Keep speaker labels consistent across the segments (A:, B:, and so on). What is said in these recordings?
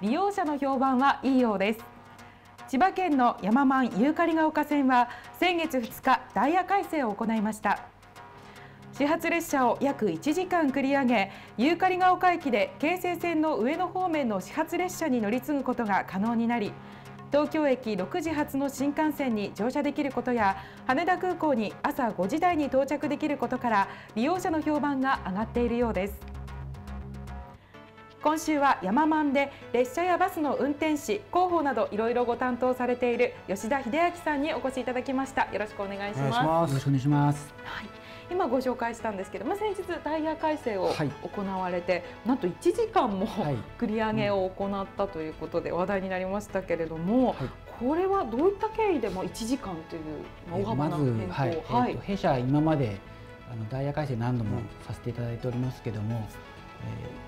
A: 利用者の評判はいいようです。千葉県の山満ユーカリが丘線は先月2日ダイヤ改正を行いました。始発列車を約1時間繰り上げユーカリが丘駅で京成線の上野方面の始発列車に乗り継ぐことが可能になり東京駅6時発の新幹線に乗車できることや羽田空港に朝5時台に到着できることから利用者の評判が上がっているようです。今週は山満で列車やバスの運転士広報などいろいろご担当されている吉田秀明さんにお越しいただきました。よろしくお願いします。
B: よろしくお願いします。
A: はい。今ご紹介したんですけど、まあ、先日ダイヤ改正を行われて、はい、なんと1時間も繰り上げを行ったということで話題になりましたけれども、はい、これはどういった経緯でも1時間という大幅な変更、
B: はい、はい、えー、と弊社今まであのダイヤ改正何度もさせていただいておりますけども、えー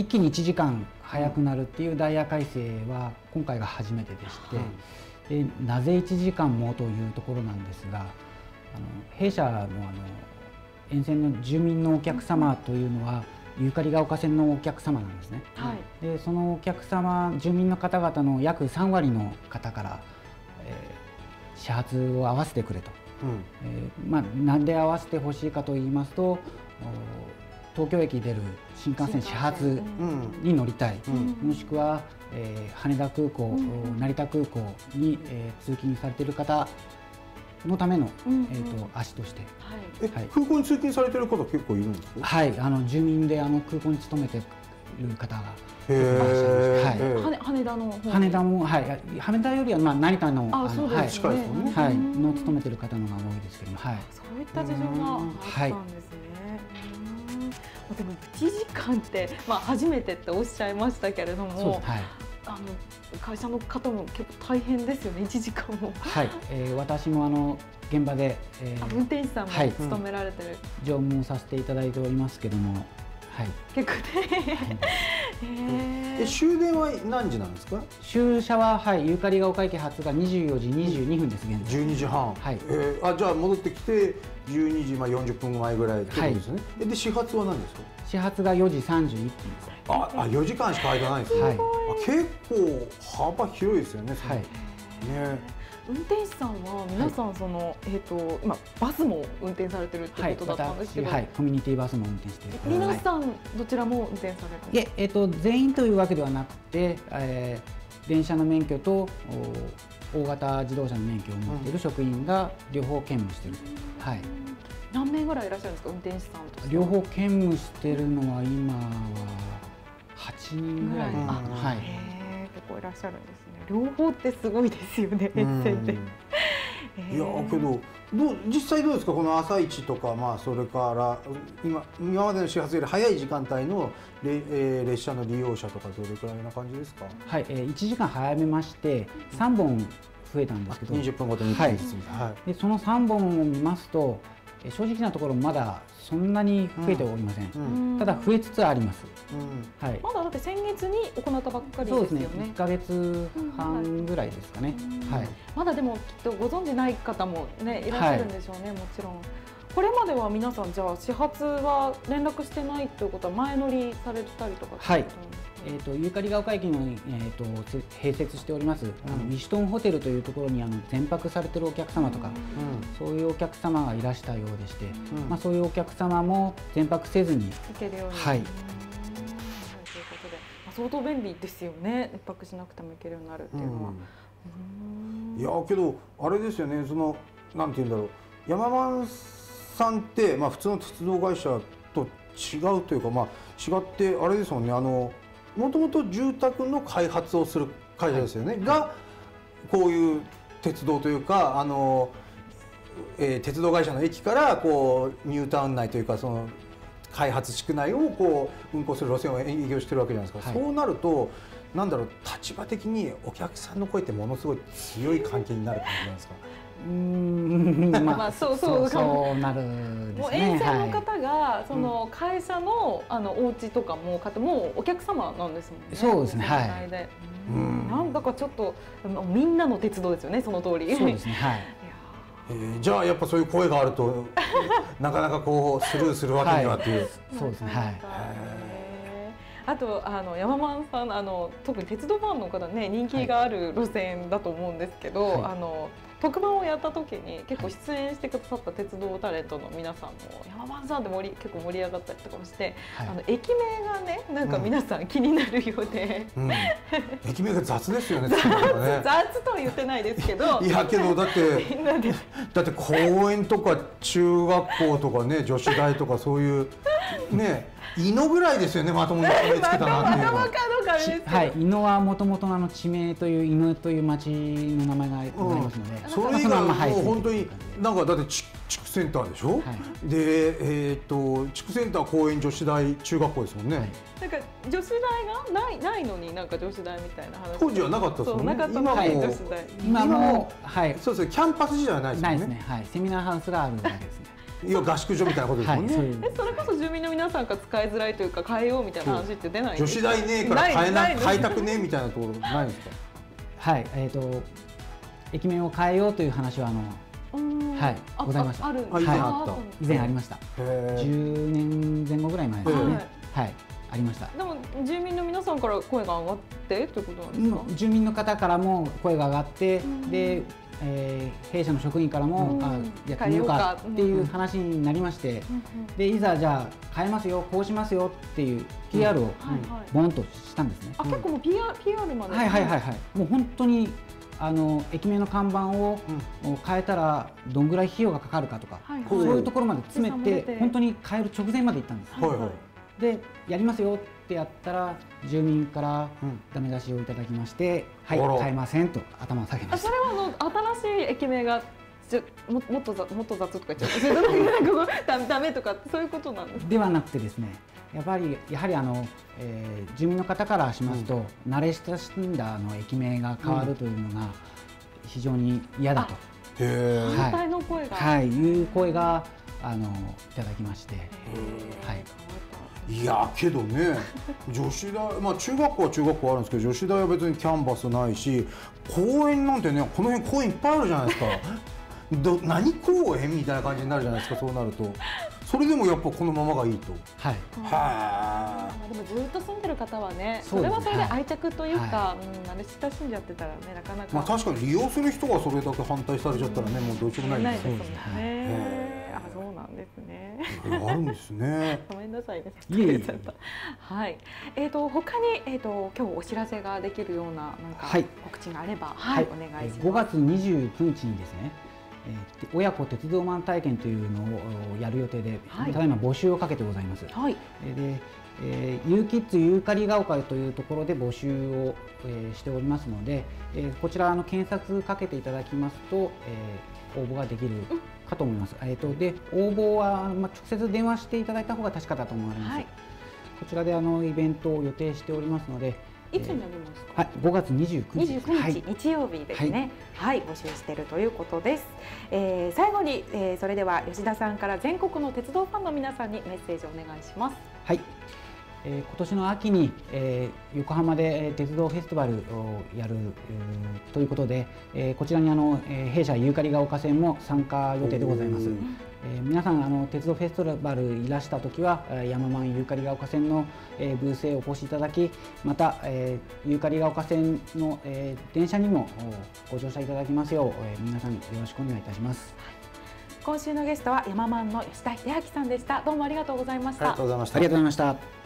B: 一気に1時間早くなるっていうダイヤ改正は今回が初めてでして、でなぜ1時間もというところなんですがあの弊社のあの沿線の住民のお客様というのは、ユーカリが丘線のお客様なんですね、はい、でそのお客様住民の方々の約3割の方から、えー、始発を合わせてくれと、うん。えーまあ、なんで合わせてほしいかと言いますと東京駅出る新幹線始発に乗りたい、もしくは、えー、羽田空港、成田空港に、えー、通勤されている方のための、えーと、足として、
C: はい。はい、空港に通勤されてる方結構いるんですか？
B: はいあの住民であの空港に勤めている方が
A: はい、羽田の
B: 羽田もはい。羽田よりはまあ成田のあそうですね、はい、近いですね。はい。の勤めてる方のが多いですけども。はい。
A: そういった事情があったんですね、でも1時間って、まあ、初めてっておっしゃいましたけれども、はい、あの会社の方も結構大変ですよね1時間も。
B: はい、えー、私もあの現場で、
A: えー、運転手さんも務められてる、はい、
B: 乗務をさせていただいておりますけども、はい、
A: 結構ね、
C: え終電は何時なんですか？
B: 終車は、はい、ゆかりが丘駅発が24時22分です現
C: 在。12時半、はい。えー、あじゃあ戻ってきて12時、まあ、40分前ぐらいってことですね、はい、で始発は何ですか？
B: 始発が4時31分です
C: ああ4時間しか空いてないですね、はい、結構幅広いですよねはい。ね。
A: 運転手さんは皆さんその、はい、えっ、ー、と今バスも運転されてるってことだったんですけど、
B: はい、コミュニティバスも運転して
A: 皆さんどちらも運転される
B: いええっ、ー、と全員というわけではなくて、えー、電車の免許と大型自動車の免許を持っている職員が両方兼務している、うん、はい。
A: 何名ぐらいいらっしゃるんですか運転手さんと
B: 両方兼務してるのは今は8人ぐらい、は
A: い。結構いらっしゃるんですね。両方ってすごいですよね。で。
C: いやけどどう実際どうですか？この朝一とかまあそれから今今までの始発より早い時間帯のレ、えー、列車の利用者とかどれくらいな感じですか？
B: はい、えー、1時間早めまして3本増えたんですけど、
C: 20分ごとにはい、は
B: い、でその3本を見ますと正直なところまだそんなに増えておりません、うん、ただ増えつつあります、
A: うん、はい、まだだって先月に行ったばっかりですよね。そうですね。
B: 1か月半ぐらいですかね、はい、
A: まだでもきっとご存じない方もねいらっしゃるんでしょうね、はい、もちろん。これまでは皆さんじゃあ始発は連絡してないということは前乗りされたりとか？
B: はいえーと、ユーカリが丘駅の、えーと、併設しております、うん、あのミシュトンホテルというところにあの全泊されてるお客様とか、うん、そういうお客様がいらしたようでして、うん、まあ、そういうお客様も全泊せずに行
A: けるように、はい、ということで、まあ、相当便利ですよね。一泊しなくても行けるようになるっていうのは。
C: いやけどあれですよね。そのなんて言うんだろう。山満さんって、まあ、普通の鉄道会社と違うというか、まあ、違ってあれですもんね。あのもともと住宅の開発をする会社ですよね、はい、がこういう鉄道というかあの、えー、鉄道会社の駅からこうニュータウン内というかその開発地区内をこう運行する路線を営業してるわけじゃないですか、はい、そうなるとなんだろう立場的にお客さんの声ってものすごい強い関係になる感じなんですか？
B: うん。まあそうそうそうなる
A: もう沿線の方が、その会社のあのお家とかも買ってもうお客様なんですもんね。
B: そうですね。はい。
A: なんだかちょっとみんなの鉄道ですよねその通り。
B: そうですね。はい。
C: えー、じゃあやっぱそういう声があると なかなかこうスルーするわけにはっていう。
B: そうですね。はい。
A: あとあの山満さんあの特に鉄道ファンの方ね人気がある路線だと思うんですけど、
B: はい。
A: あの特番をやった時に結構出演してくださった鉄道タレントの皆さんも山満さんって盛り結構盛り上がったりとかもして、
B: はい。
A: あの駅名がねなんか皆さん気になるようで、
C: うん、駅名が雑ですよねね。
A: 雑とは言ってないですけど。
C: いやけどだって だって公園とか中学校とかね女子大とかそういうね井のぐらいですよねまともに名前つけたなって。いうのは
B: はい、伊野はもともとのあの地名という伊野という町の名前がございますので、
C: それ以外もう本当になんかだって地地区センターでしょ、
B: はい。
C: でえーっと地区センター公園女子大中学校ですもんね、
B: はい。
A: なんか女子大がないないのになんか女子大みたいな話。
C: 当時はなかったです
A: そ
C: もね。
A: うんなかった。の
C: 今も
A: に女子大。
B: 今もはい。
C: そうですねキャンパス時代はないですね。
B: ないですね、はい、セミナーハウスがあるだけですね。
C: いや合宿所みたいなことです
B: はい、
C: もんね、
B: そうい。う
A: えそれこそ住民の皆さんが使いづらいというか変えようみたいな話って出ない？んですか
C: 女子大ねえから変えな変えたくねえみたいなところないんですか？
B: はい、えっ、と駅名を変えようという話はあの
A: うん。
B: はい
A: あ
B: ございました。
A: ああるんです
C: あ以前あった。
B: 以前ありました。
C: へえ
B: 10年前後ぐらい前ですね。
A: はい。
B: はい、ありました。
A: でも住民の皆さんから声が上がってということなんですか、
B: うん。住民の方からも声が上がって、
A: うん。
B: で、えー弊社の職員からも、
A: うん。
B: あやってみようかっていう話になりまして、でいざじゃあ変えますよこうしますよっていう PR をボンとしたんですね。
A: あ結構もう PR, PR まで。
B: はいはいはいはい。もう本当にあの駅名の看板を変えたらどんぐらい費用がかかるかとか、
A: はい
C: はい。
B: そういうところまで詰めて本当に変える直前まで行ったんです。
C: はいはい。
B: でやりますよってやったら住民から
C: うん
B: ダメ出しをいただきまして、はい
C: あら
B: 変えませんと頭を下げました。
A: あそれ。はあの新しい駅名がちょももっとざもっと雑とか言っちゃう。それともなんかこうダメダメとかそういうことなんですか？
B: ではなくてですねやっぱりやはりあの、えー住民の方からしますと、慣れ親しんだあの駅名が変わるというのが非常に嫌だと、
C: へえ
B: はい。
A: 反対の声が、
B: はい、いう声があのいただきまして、はい
C: いやけどね 女子大まあ中学校は中学校あるんですけど女子大は別にキャンバスないし公園なんてねこの辺公園いっぱいあるじゃないですか。ど何公園みたいな感じになるじゃないですかそうなると。それでもやっぱこのままがいいと。
B: はい、
C: は
A: まあでもずっと住んでる方はねそれはそれで愛着というか、
B: は
A: うん、慣れ親しんじゃってたらねなかなか、
C: まあ確かに利用する人がそれだけ反対されちゃったらねもうどうしようもないんです
A: ねそうなんですね。
C: あるんですね。
A: ごめんなさいね
B: いえいえ。
A: はい。えっ、と他にえっ、と今日お知らせができるようななんか
B: はい。
A: 告知があればはい、お願いします。
B: 5月29日にですね、えー親子鉄道マン体験というのをおやる予定で、
A: はい。
B: ただいま募集をかけてございます。
A: はい。
B: えーで、えー、ユーキッズユーカリが丘というところで募集を、えーしておりますので、えーこちらあの検索かけていただきますと、えー応募ができるかと思います。えー、とで応募は、まあ、直接電話していただいた方が確かだと思われます。
A: はい
B: こちらであのイベントを予定しておりますので、
A: いつになりますか、
B: はい、5月29日です。
A: 29日、
B: はい
A: 日曜日ですね。はい、募集しているということです。えー、最後に、えー、それでは吉田さんから全国の鉄道ファンの皆さんにメッセージをお願いします。
B: はい、えー今年の秋に、えー横浜でえー鉄道フェスティバルをやる、えーということで、えーこちらにあの、えー弊社ユーカリが丘線も参加予定でございます。えー皆さんあの鉄道フェスティバルいらした時はえーヤママンユーカリが丘線の、えーブースへお越しいただきまた、えーユーカリが丘線の、えー電車にもおご乗車いただきますよう、えー皆さんよろしくお願いいたします。
A: 今週のゲストはヤママンの吉田秀明さんでした。どうもありがとうございました
C: ありがとう。ございました
B: ありがとうございました。